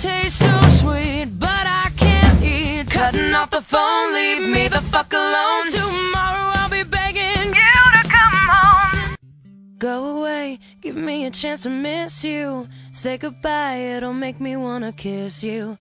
taste so sweet, but I can't eat. Cutting off the phone, leave me the fuck alone. Tomorrow I'll be begging you to come home. Go away, give me a chance to miss you. Say goodbye, it'll make me wanna kiss you.